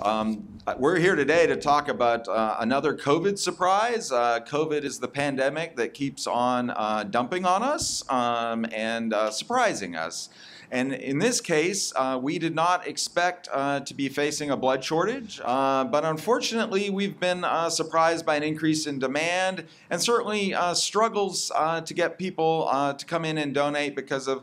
Um, we're here today to talk about uh, another COVID surprise. Uh, COVID is the pandemic that keeps on uh, dumping on us um, and uh, surprising us. And in this case, uh, we did not expect uh, to be facing a blood shortage, but unfortunately, we've been surprised by an increase in demand and certainly struggles to get people to come in and donate because of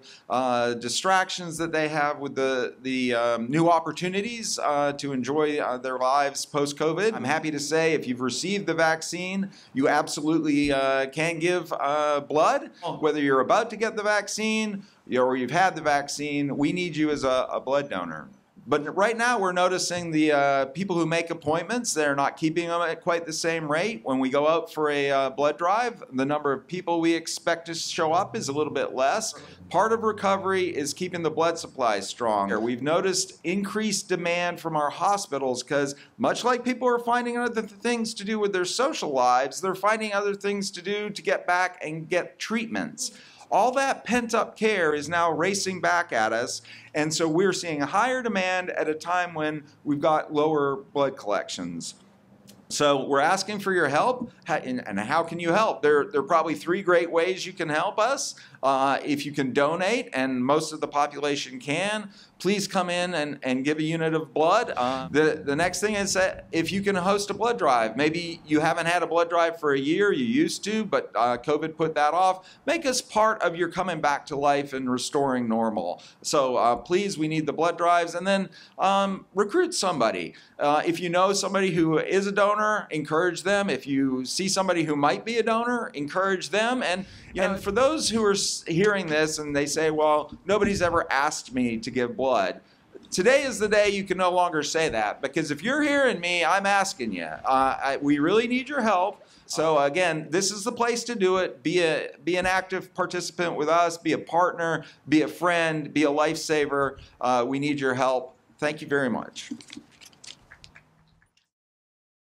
distractions that they have with the, the um, new opportunities to enjoy Uh, their lives post COVID. I'm happy to say if you've received the vaccine, you absolutely uh, can give uh, blood, oh. whether you're about to get the vaccine or you've had the vaccine, we need you as a, a blood donor. But right now, we're noticing the uh, people who make appointments, they're not keeping them at quite the same rate. When we go out for a uh, blood drive, the number of people we expect to show up is a little bit less. Part of recovery is keeping the blood supply strong. We've noticed increased demand from our hospitals because, much like people are finding other things to do with their social lives, they're finding other things to do to get back and get treatments all that pent up care is now racing back at us. And so we're seeing a higher demand at a time when we've got lower blood collections. So we're asking for your help, and how can you help? There, there are probably three great ways you can help us. Uh, if you can donate, and most of the population can, please come in and, and give a unit of blood. Uh, the, the next thing is that if you can host a blood drive, maybe you haven't had a blood drive for a year, you used to, but uh, COVID put that off. Make us part of your coming back to life and restoring normal. So uh, please, we need the blood drives. And then um, recruit somebody. Uh, if you know somebody who is a donor, encourage them. If you see somebody who might be a donor, encourage them. And, and for those who are hearing this and they say, well, nobody's ever asked me to give blood, blood. Today is the day you can no longer say that because if you're hearing me, I'm asking you. Uh, I, we really need your help. So again, this is the place to do it. Be a be an active participant with us. Be a partner. Be a friend. Be a lifesaver. Uh, we need your help. Thank you very much.